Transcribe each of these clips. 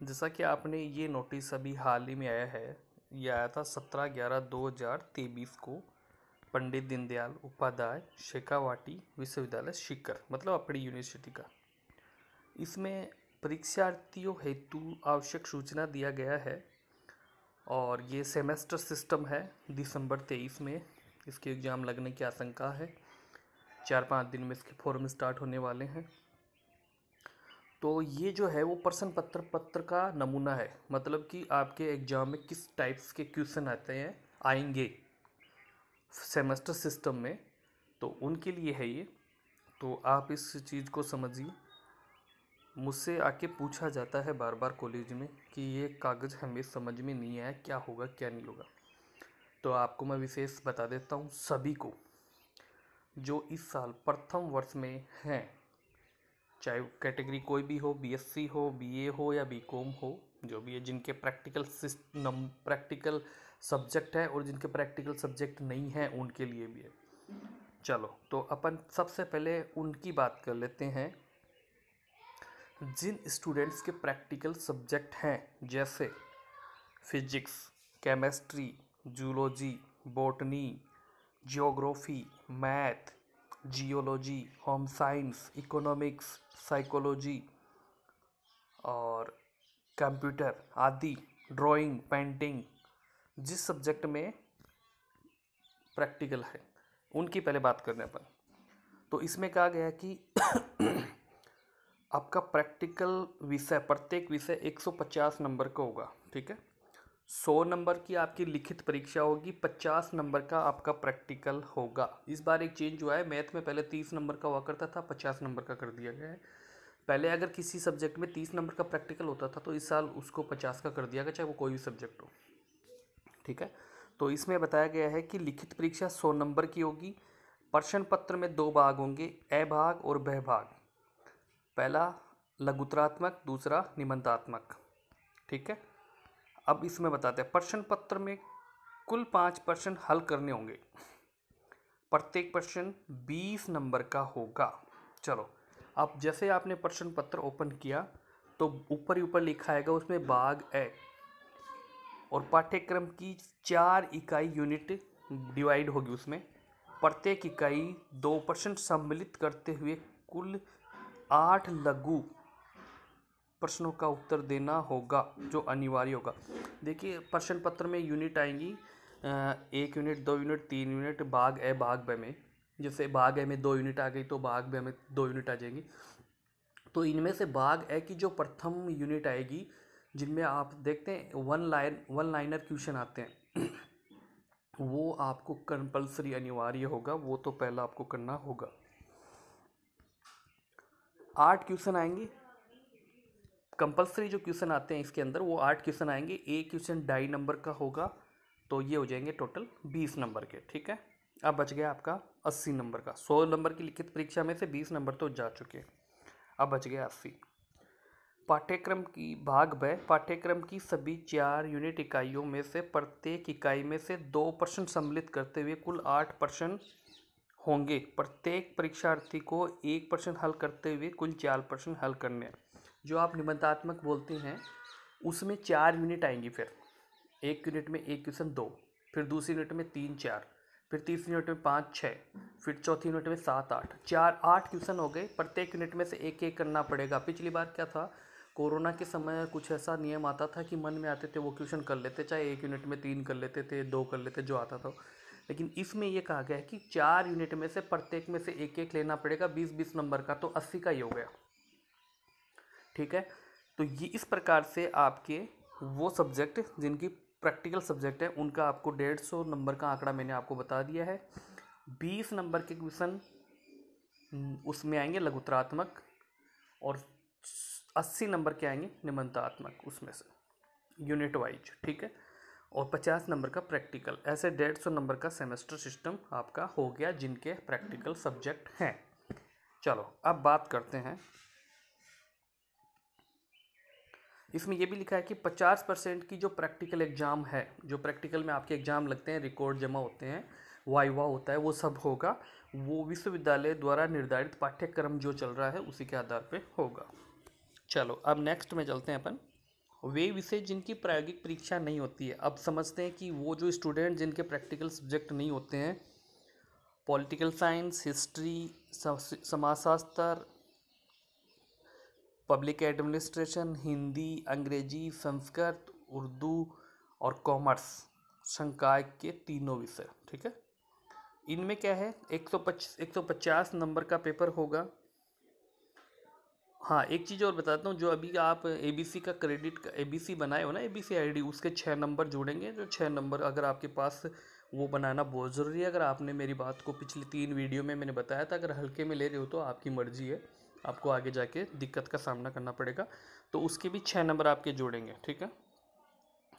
जैसा कि आपने ये नोटिस अभी हाल ही में आया है, ये आया था सत्रह ग्यारह दो हज़ार तेईस को पंडित दीनदयाल उपाध्याय शेखावाटी विश्वविद्यालय शिकर मतलब अपनी यूनिवर्सिटी का। इसमें परीक्षार्थियों हेतु आवश्यक सूचना दिया गया है और ये सेमेस्टर सिस्टम है दिसंबर तेईस में। इसके एग्ज़ाम लगने की आशंका है। चार पाँच दिन में इसके फॉर्म स्टार्ट होने वाले हैं। तो ये जो है वो प्रश्न पत्र पत्र का नमूना है। मतलब कि आपके एग्ज़ाम में किस टाइप्स के क्वेश्चन आते हैं, आएँगे सेमेस्टर सिस्टम में। तो उनके लिए है ये। तो आप इस चीज़ को समझिए। मुझसे आके पूछा जाता है बार बार कॉलेज में कि ये कागज़ हमें समझ में नहीं आया क्या होगा, क्या नहीं होगा। तो आपको मैं विशेष बता देता हूँ सभी को, जो इस साल प्रथम वर्ष में हैं। चाहे कैटेगरी कोई भी हो बीएससी हो बीए हो या बीकॉम हो, जो भी है, जिनके प्रैक्टिकल सिस्टम प्रैक्टिकल सब्जेक्ट है और जिनके प्रैक्टिकल सब्जेक्ट नहीं है, उनके लिए भी है। चलो तो अपन सबसे पहले उनकी बात कर लेते हैं। जिन स्टूडेंट्स के प्रैक्टिकल सब्जेक्ट हैं, जैसे physics chemistry zoology botany geography math geology, home science, economics, psychology और कंप्यूटर आदि, ड्राइंग, पेंटिंग, जिस सब्जेक्ट में प्रैक्टिकल है, उनकी पहले बात करने पर तो इसमें कहा गया है कि आपका प्रैक्टिकल विषय, प्रत्येक विषय 150 नंबर का होगा, ठीक है? 100 नंबर की आपकी लिखित परीक्षा होगी 50 नंबर का आपका प्रैक्टिकल होगा। इस बार एक चेंज हुआ है, मैथ में पहले 30 नंबर का हुआ करता था 50 नंबर का कर दिया गया है। पहले अगर किसी सब्जेक्ट में 30 नंबर का प्रैक्टिकल होता था तो इस साल उसको 50 का कर दिया गया, चाहे वो कोई भी सब्जेक्ट हो। ठीक है? तो इसमें बताया गया है कि लिखित परीक्षा सौ नंबर की होगी, प्रश्न पत्र में दो भाग होंगे अ भाग और ब भाग। पहला लघुतरात्मक, दूसरा निबंधात्मक। ठीक है? अब इसमें बताते हैं, प्रश्न पत्र में कुल पाँच प्रश्न हल करने होंगे। प्रत्येक प्रश्न बीस नंबर का होगा। चलो, अब जैसे आपने प्रश्न पत्र ओपन किया तो ऊपर ही ऊपर लिखा आएगा, उसमें बाग ए। और पाठ्यक्रम की चार इकाई यूनिट डिवाइड होगी उसमें। प्रत्येक इकाई दो परसेंट सम्मिलित करते हुए कुल आठ लघु प्रश्नों का उत्तर देना होगा, जो अनिवार्य होगा। देखिए, प्रश्न पत्र में यूनिट आएँगी एक यूनिट, दो यूनिट, तीन यूनिट, भाग ए, भाग ब में। जैसे भाग ए में दो यूनिट आ गई तो भाग ब में दो यूनिट आ जाएँगी। तो इनमें से भाग ए की जो प्रथम यूनिट आएगी, जिनमें आप देखते हैं, one line, one liner question आते हैं, वो आपको कंपलसरी अनिवार्य होगा, वो तो पहला आपको करना होगा। आठ क्वेश्चन आएँगे कंपलसरी जो क्वेश्चन आते हैं इसके अंदर, वो आठ क्वेश्चन आएँगे। एक क्वेश्चन ढाई नंबर का होगा तो ये हो जाएँगे टोटल बीस नंबर के, ठीक है? अब बच गया आपका अस्सी नंबर का। सौ नंबर की लिखित परीक्षा में से बीस नंबर तो जा चुके हैं। अब बच गया अस्सी। पाठ्यक्रम की भाग ब, पाठ्यक्रम की सभी चार यूनिट इकाइयों में से, प्रत्येक इकाई में से दो परसेंट सम्मिलित करते हुए कुल आठ परसेंट होंगे। प्रत्येक परीक्षार्थी को एक परसेंट हल करते हुए कुल चार परसेंट हल करने जो आप निबंधात्मक बोलते हैं, उसमें चार यूनिट आएँगी फिर। एक यूनिट में एक क्वेश्चन दो, फिर दूसरी यूनिट में तीन चार, फिर तीसरी यूनिट में पाँच छः, फिर चौथी यूनिट में सात आठ। चार आठ क्वेश्चन हो गए, प्रत्येक यूनिट में से एक एक करना पड़ेगा। पिछली बार क्या था, कोरोना के समय कुछ ऐसा नियम आता था कि मन में आते थे वो क्वेश्चन कर लेते, चाहे एक यूनिट में तीन कर लेते थे, दो कर लेते, जो आता था। लेकिन इसमें ये कहा गया है कि चार यूनिट में से प्रत्येक में से एक एक लेना पड़ेगा, बीस बीस नंबर का तो अस्सी का ही हो गया। ठीक है? तो ये इस प्रकार से आपके वो सब्जेक्ट जिनकी प्रैक्टिकल सब्जेक्ट है, उनका आपको डेढ़ सौ नंबर का आंकड़ा मैंने आपको बता दिया है। बीस नंबर के क्वेश्चन उसमें आएँगे लघुतरात्मक और अस्सी नंबर के आएँगे निमंत्रात्मक उसमें से यूनिट वाइज ठीक है? और पचास नंबर का प्रैक्टिकल ऐसे डेढ़ सौ नंबर का सेमेस्टर सिस्टम आपका हो गया जिनके प्रैक्टिकल सब्जेक्ट हैं। चलो, अब बात करते हैं इसमें यह भी लिखा है कि पचास परसेंट की जो प्रैक्टिकल एग्ज़ाम है, जो प्रैक्टिकल में आपके एग्ज़ाम लगते हैं, रिकॉर्ड जमा होते हैं, वाइवा होता है, वो सब होगा, वो विश्वविद्यालय द्वारा निर्धारित पाठ्यक्रम जो चल रहा है, उसी के आधार पर होगा। चलो, अब नेक्स्ट में चलते हैं अपन। वे विषय जिनकी प्रायोगिक परीक्षा नहीं होती है, अब समझते हैं कि वो जो स्टूडेंट जिनके प्रैक्टिकल सब्जेक्ट नहीं होते हैं पॉलिटिकल साइंस हिस्ट्री समाजशास्त्र पब्लिक एडमिनिस्ट्रेशन, हिंदी, अंग्रेज़ी, संस्कृत, उर्दू और कॉमर्स संकाय के तीनों विषय, ठीक है? इनमें क्या है? एक सौ पच, एक सौ पचास नंबर का पेपर होगा। हाँ एक चीज़ और बताता हूँ, जो अभी आप ए बी सी का क्रेडिट ए बी सी बनाए हो ना A B C I D उसके छः नंबर जोड़ेंगे। जो छः नंबर अगर आपके पास वो बनाना बहुत ज़रूरी है। अगर आपने मेरी बात को पिछले तीन वीडियो में मैंने बताया था, अगर हल्के में ले रहे हो तो आपकी मर्ज़ी है। आपको आगे जाके दिक्कत का सामना करना पड़ेगा। तो उसके भी छः नंबर आपके जोड़ेंगे, ठीक है?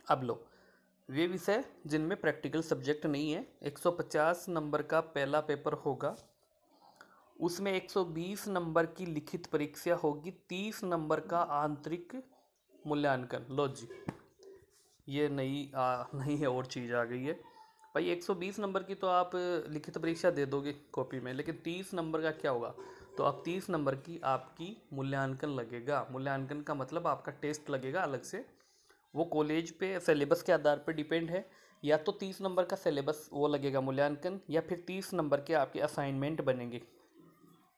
अब लो वे विषय जिनमें प्रैक्टिकल सब्जेक्ट नहीं है 150 नंबर का पहला पेपर होगा। उसमें 120 नंबर की लिखित परीक्षा होगी 30 नंबर का आंतरिक मूल्यांकन। लो जी, ये नई नहीं है, और चीज़ आ गई है। भाई 120 नंबर की तो आप लिखित परीक्षा दे दोगे कॉपी में, लेकिन 30 नंबर का क्या होगा? तो अब 30 नंबर की आपकी मूल्यांकन लगेगा। मूल्यांकन का मतलब आपका टेस्ट लगेगा अलग से। वो कॉलेज पे, सिलेबस के आधार पर डिपेंड है। या तो तीस नंबर का सिलेबस वो लगेगा मूल्यांकन, या फिर तीस नंबर के आपके असाइनमेंट बनेंगे।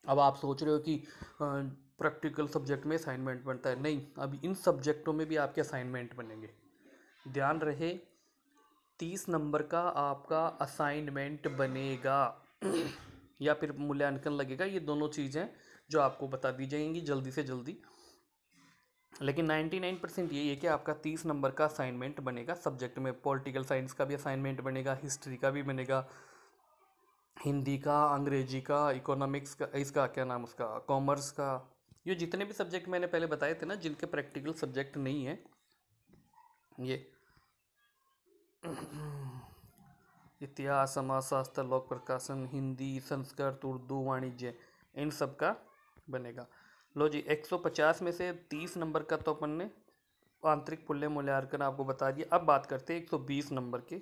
अब आप सोच रहे हो कि प्रैक्टिकल सब्जेक्ट में असाइनमेंट बनता है। नहीं, अब इन सब्जेक्टों में भी आपके असाइनमेंट बनेंगे। ध्यान रहे, तीस नंबर का आपका असाइनमेंट बनेगा। या फिर मूल्यांकन लगेगा, ये दोनों चीज़ें जो आपको बता दी जाएँगी जल्दी से जल्दी। लेकिन नाइन्टी नाइन परसेंट यही है कि आपका तीस नंबर का असाइनमेंट बनेगा सब्जेक्ट में पॉलिटिकल साइंस का भी असाइनमेंट बनेगा हिस्ट्री का भी बनेगा, हिंदी का, अंग्रेज़ी का इकोनॉमिक्स का, इसका क्या नाम उसका कॉमर्स का, ये जितने भी सब्जेक्ट मैंने पहले बताए थे ना, जिनके प्रैक्टिकल सब्जेक्ट नहीं है, ये। इतिहास, समाजशास्त्र लोक प्रकाशन हिंदी, संस्कृत, उर्दू, वाणिज्य, इन सब का बनेगा। लो जी 150 में से 30 नंबर का तो अपन ने आंतरिक पुल्य मूल्यांकन आपको बता दिया। अब बात करते हैं 120 नंबर के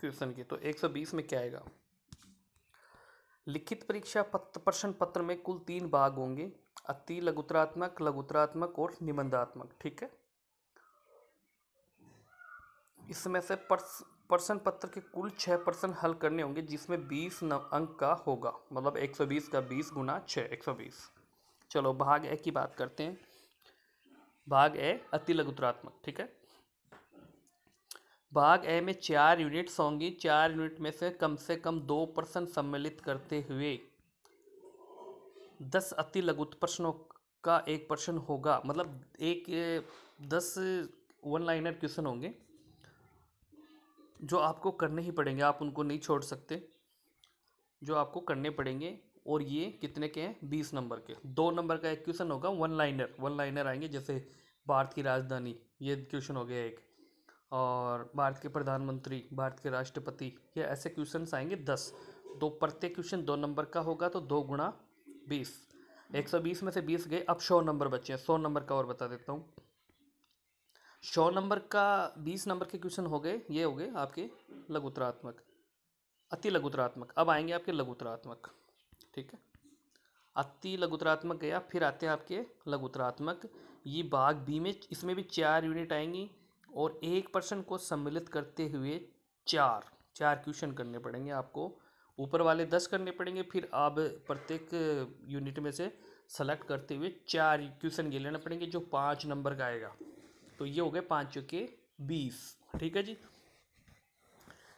क्वेश्चन की। तो 120 में क्या आएगा? लिखित परीक्षा पत्र, प्रश्न पत्र में कुल तीन भाग होंगे। अति लघुतरात्मक लघुतरात्मक और निबंधात्मक, ठीक है? इसमें से प्रश्न पत्र के कुल छः प्रश्न हल करने होंगे, जिसमें बीस अंक का होगा। मतलब एक सौ बीस का बीस गुना छः एक सौ बीस। चलो, भाग ए की बात करते हैं। भाग ए, अति लघुतरात्मक, ठीक है? भाग ए में चार यूनिट्स होंगी। चार यूनिट में से कम से कम दो परसेंट सम्मिलित करते हुए दस अति लघुत प्रश्नों का एक प्रश्न होगा। मतलब एक, दस वन लाइनर क्वेश्चन होंगे। जो आपको करने ही पड़ेंगे, आप उनको नहीं छोड़ सकते। जो आपको करने पड़ेंगे, और ये कितने के हैं? बीस नंबर के। दो नंबर का एक क्वेश्चन होगा वन लाइनर वन लाइनर आएँगे, जैसे भारत की राजधानी, ये क्वेश्चन हो गया एक। और भारत के प्रधानमंत्री, भारत के राष्ट्रपति, ये ऐसे क्वेश्चन आएँगे दस। दो प्रत्येक क्वेश्चन दो नंबर का होगा तो दो गुणा बीस। एक सौ बीस में से बीस गए, अब सौ नंबर बचे हैं। सौ नंबर का और बता देता हूँ। सौ नंबर का, बीस नंबर के क्वेश्चन हो गए, ये हो गए आपके लघुतरात्मक, अति लघुतरात्मक। अब आएँगे आपके लघुतरात्मक, ठीक है? अति लघुतरात्मक गया, फिर आते हैं आपके लघुतरात्मक। ये भाग बी में, इसमें भी चार यूनिट आएँगी और एक पर्सन को सम्मिलित करते हुए चार चार क्वेश्चन करने पड़ेंगे आपको। ऊपर वाले दस करने पड़ेंगे, फिर आप प्रत्येक यूनिट में से सेलेक्ट करते हुए चार क्वेश्चन ये लेना पड़ेंगे, जो पाँच नंबर का आएगा। तो ये हो गए पाँच के बीस, ठीक है जी?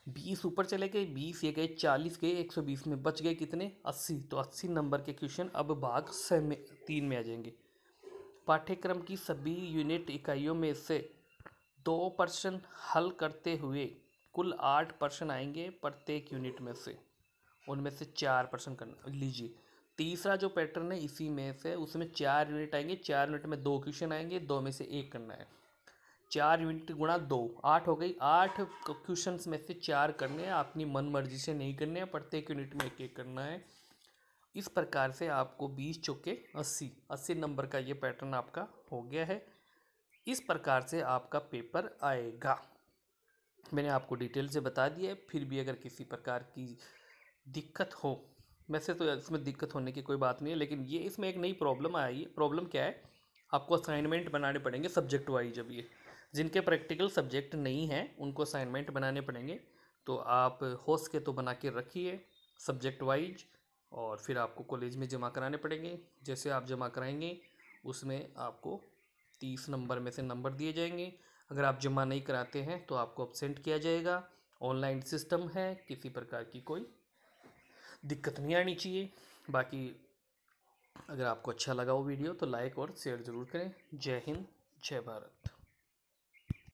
बीस ऊपर चले गए, बीस, ये गए चालीस, गए एक सौ बीस में बच गए कितने? अस्सी। तो अस्सी नंबर के क्वेश्चन अब भाग स में, तीन में आ जाएँगे। पाठ्यक्रम की सभी यूनिट इकाइयों में से दो पर्सन हल करते हुए कुल आठ पर्सन आएँगे प्रत्येक यूनिट में से। उनमें से चार पर्सन करना, लीजिए। तीसरा जो पैटर्न है, इसी में से उसमें चार यूनिट आएँगे, चार यूनिट में दो क्वेश्चन आएँगे, दो में से एक करना है। चार यूनिट गुणा दो। आठ हो गई। आठ क्वेश्चन में से चार करने हैं। अपनी मन मर्ज़ी से नहीं करने हैं। प्रत्येक यूनिट में एक एक करना है। इस प्रकार से आपको बीस चौके अस्सी। अस्सी नंबर का ये पैटर्न आपका हो गया है। इस प्रकार से आपका पेपर आएगा। मैंने आपको डिटेल से बता दिया है। फिर भी अगर किसी प्रकार की दिक्कत हो, वैसे तो इसमें दिक्कत होने की कोई बात नहीं है, लेकिन ये इसमें एक नई प्रॉब्लम आई है। प्रॉब्लम क्या है? आपको असाइनमेंट बनाने पड़ेंगे सब्जेक्ट वाइज अब ये जिनके प्रैक्टिकल सब्जेक्ट नहीं हैं, उनको असाइनमेंट बनाने पड़ेंगे। तो आप हो सके तो बना के रखिए सब्जेक्ट वाइज और फिर आपको कॉलेज में जमा कराने पड़ेंगे। जैसे आप जमा कराएँगे, उसमें आपको तीस नंबर में से नंबर दिए जाएँगे। अगर आप जमा नहीं कराते हैं तो आपको अपसेंट किया जाएगा। ऑनलाइन सिस्टम है, किसी प्रकार की कोई दिक्कत नहीं आनी चाहिए। बाकी अगर आपको अच्छा लगा वो वीडियो तो लाइक और शेयर ज़रूर करें। जय हिंद, जय भारत।